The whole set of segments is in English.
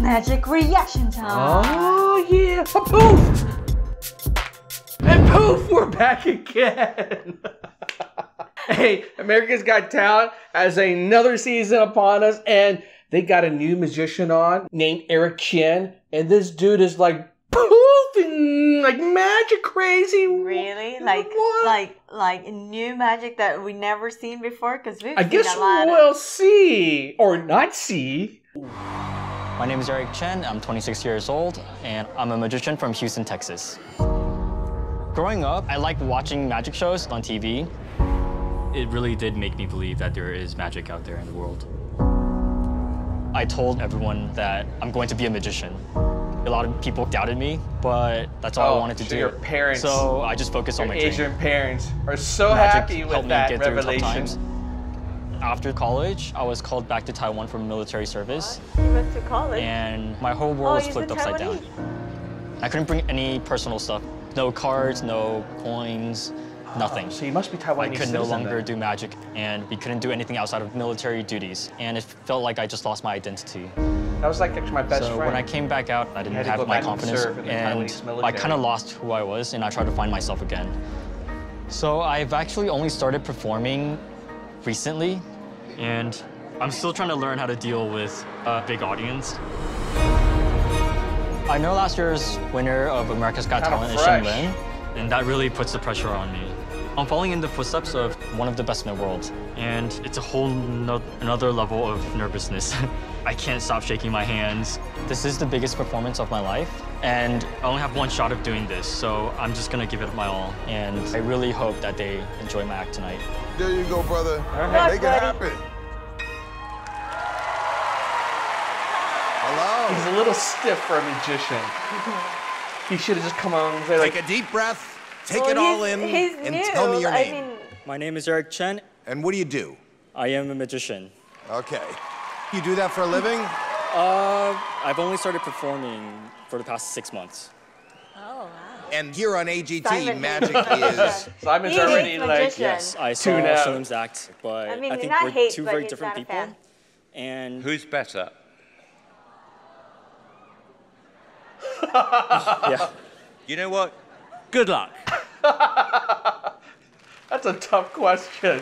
Magic reaction time. Oh yeah, poof! And poof, we're back again. hey, America's Got Talent has another season upon us, and they got a new magician on named Eric Chien, and this dude is like poofing like magic crazy. Really? Like What? like like new magic that we never seen before? Because we've I seen guess a lot we'll of see or not see. My name is Eric Chien. I'm 26 years old, and I'm a magician from Houston, Texas. Growing up, I liked watching magic shows on TV. It really did make me believe that there is magic out there in the world. I told everyone that I'm going to be a magician. A lot of people doubted me, but that's all Oh, I wanted to so do. your parents- So I just focused on Your my dream. Asian parents are so Magic happy helped with me that get through tough times. After college, I was called back to Taiwan for military service, You went to college. and my whole oh, world was flipped said upside down. I couldn't bring any personal stuff. No cards, no coins, ah, nothing. So you must be Taiwanese I could no longer then. do magic, and we couldn't do anything outside of military duties. And it felt like I just lost my identity. That was like actually my best so friend. when I came back out, I didn't had to go have my back and confidence, serve in the and I kind of lost who I was, and I tried to find myself again. So I've actually only started performing recently, and I'm still trying to learn how to deal with a big audience. I know last year's winner of America's Got Kinda Talent is Shin. Lim, and that really puts the pressure on me. I'm following in the footsteps of one of the best in the world, and it's a whole no- another level of nervousness. I can't stop shaking my hands. This is the biggest performance of my life, and I only have one shot of doing this, so I'm just gonna give it my all. And I really hope that they enjoy my act tonight. There you go, brother. right. Make it happen. Hello. He's a little stiff for a magician. he should have just come on and say like, Take a deep breath. Take Well, it all in and new. tell me your I name. mean, My name is Eric Chien. and what do you do? I am a magician. Okay. You do that for a living? Uh, I've only started performing for the past six months. oh wow. And here on AGT, Simon magic is. Simon's He already hates like, magician. Yes, I saw Tune out. Shin Lim's act, but I mean, think we're hate, two very different people. And Who's better? yeah, You know what? Good luck. That's a tough question.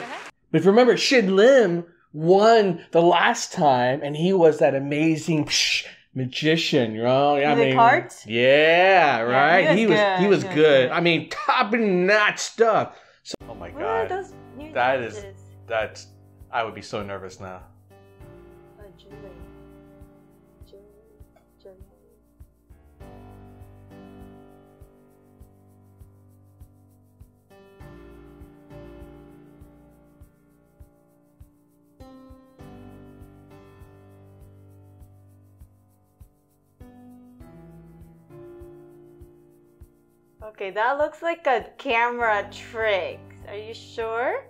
But if you remember, Shin Lim won the last time, and he was that amazing psh, magician, you know? Yeah, I the mean, cards? Yeah, right. he was good, he was he was good. good. I mean, top notch stuff. So, oh my What are god, those new that is images? that's. I would be so nervous now. Okay, that looks like a camera trick. Are you sure?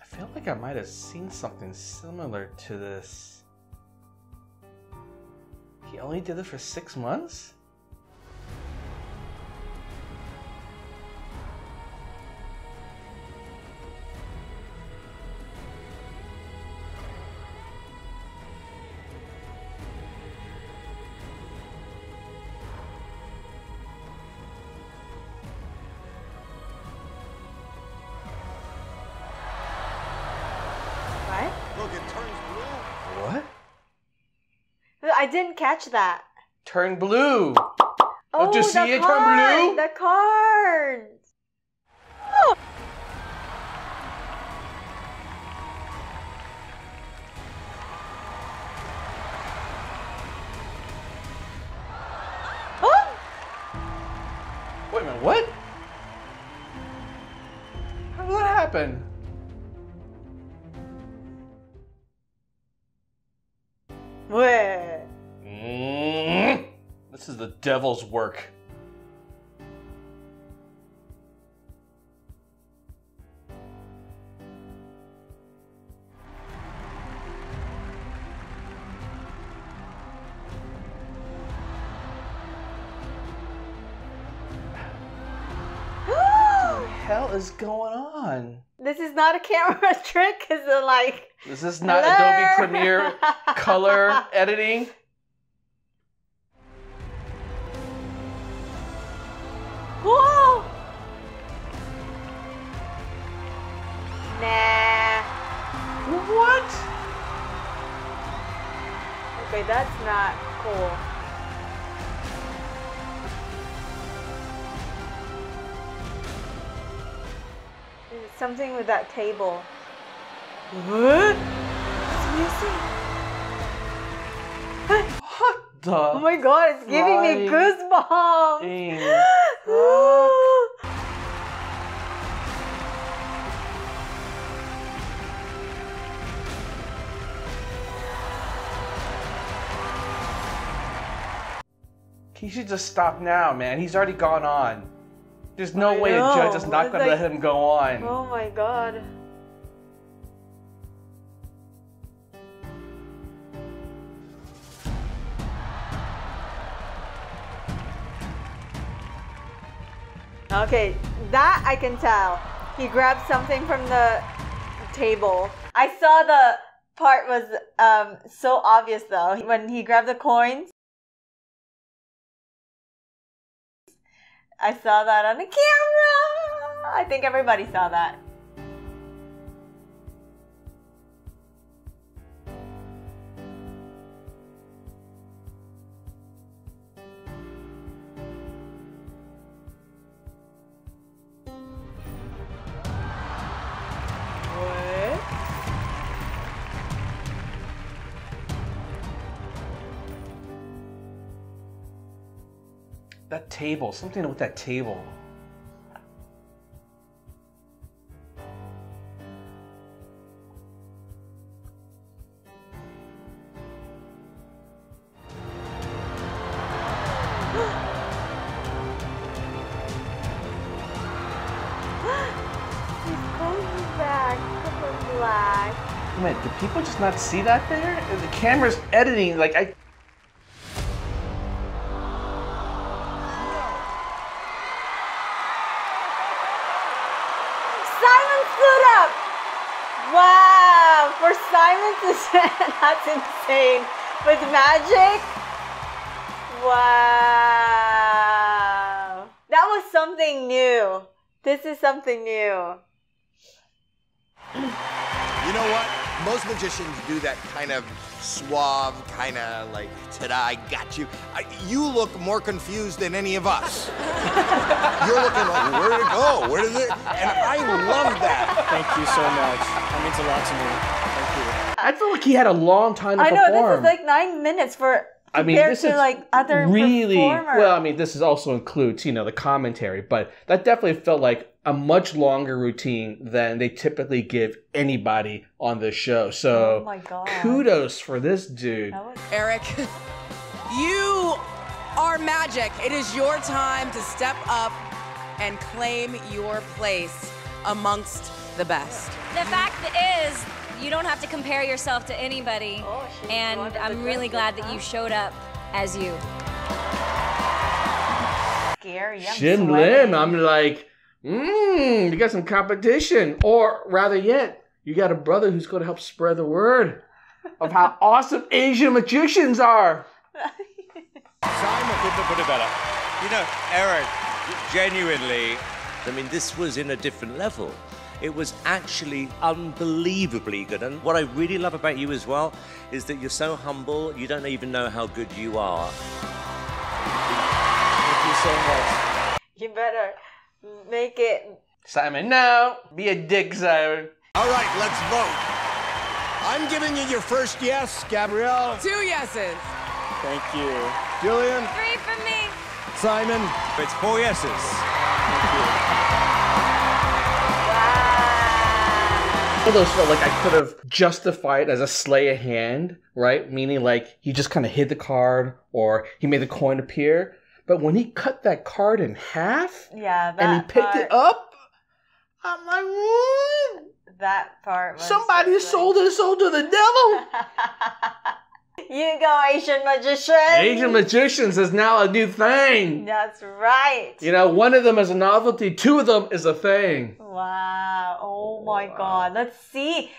I feel like I might have seen something similar to this. He only did it for six months? I didn't catch that. Turn blue! Oh, you oh, the see it turn blue? The cards. Oh. Oh! Wait a minute, what? How did that happen? The devil's work. Hell is going on? This is not a camera trick, is it like This is not Hello? Adobe Premiere color editing. Whoa! Nah. What? Okay, that's not cool. There's something with that table. What? It's missing. What the? Oh my god, it's giving me goosebumps. thing? He should just stop now, man. He's already gone on. There's no I way a judge is not to let him go on. oh my god. Okay, that I can tell. He grabbed something from the table. I saw the part was um, so obvious though when he grabbed the coins. I saw that on the camera. I think everybody saw that. That table, something with that table. His clothes back. Black. Man, do people just not see that there? The camera's editing, like, I. that's insane. With magic. Wow. That was something new. This is something new. You know what? Most magicians do that kind of suave, kind of like, ta-da, I got you. I, you look more confused than any of us. You're looking like, where did it go? Where did it? And I love that. Thank you so much. That means a lot to me. Thank you. I feel like he had a long time to I know perform. this is like nine minutes for I mean, compared this to is like other really performers. well. I mean, this is also includes you know the commentary, but that definitely felt like a much longer routine than they typically give anybody on this show. So, oh my god. kudos for this dude. That was Eric, you are magic. It is your time to step up and claim your place amongst the best. The fact is, you don't have to compare yourself to anybody. Oh, and one of the I'm really glad judges, that you showed up as you. scary. I'm Shin sweating. Lim, I'm like, mmm, you got some competition, or rather yet, you got a brother who's going to help spread the word of how awesome Asian magicians are. Simon couldn't have put it better. You know, Eric, genuinely, I mean, this was in a different level. It was actually unbelievably good. And what I really love about you as well is that you're so humble, you don't even know how good you are. Thank you so much. You better make it. Simon, no, be a dick, Simon. All right, let's vote. I'm giving you your first yes, Gabrielle, Two yeses. Thank you. Julianne, Three from me. Simon. It's four yeses. Of those felt like I could have justified as a sleight of hand, right? Meaning like he just kind of hid the card or he made the coin appear. But when he cut that card in half Yeah, that and he picked part, it up, I'm like, "Mm, That part was somebody sold his soul to the devil. You go, Asian magician. Asian magicians is now a new thing. That's right. You know, one of them is a novelty, two of them is a thing. Wow. Oh my god. Let's see.